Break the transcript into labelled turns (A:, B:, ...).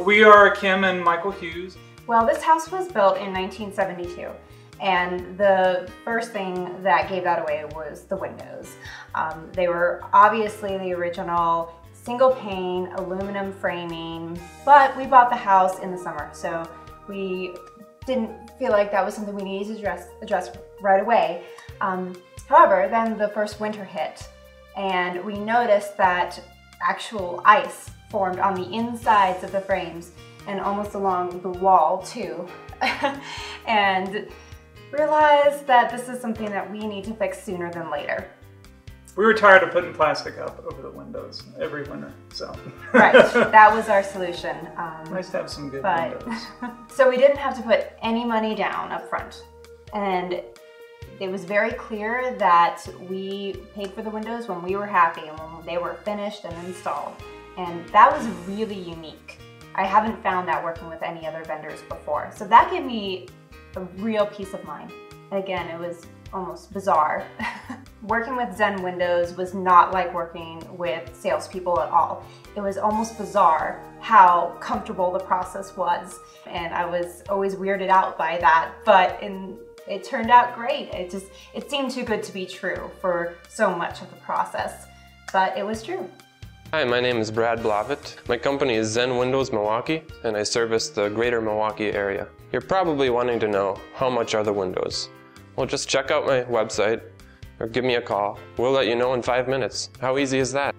A: We are Kim and Michael Hughes.
B: Well, this house was built in 1972. And the first thing that gave that away was the windows. Um, they were obviously the original single pane aluminum framing, but we bought the house in the summer, so we didn't feel like that was something we needed to address, address right away. Um, however, then the first winter hit, and we noticed that actual ice formed on the insides of the frames and almost along the wall too. and realized that this is something that we need to fix sooner than later.
A: We were tired of putting plastic up over the windows every winter, so.
B: right, that was our solution.
A: Um, nice to have some good
B: but,
A: windows.
B: so we didn't have to put any money down up front. And it was very clear that we paid for the windows when we were happy and when they were finished and installed. And that was really unique. I haven't found that working with any other vendors before. So that gave me a real peace of mind. And again, it was almost bizarre. working with Zen Windows was not like working with salespeople at all. It was almost bizarre how comfortable the process was. And I was always weirded out by that, but in, it turned out great. It just, it seemed too good to be true for so much of the process, but it was true.
C: Hi, my name is Brad Blavitt. My company is Zen Windows Milwaukee, and I service the greater Milwaukee area. You're probably wanting to know, how much are the windows? Well, just check out my website or give me a call. We'll let you know in five minutes. How easy is that?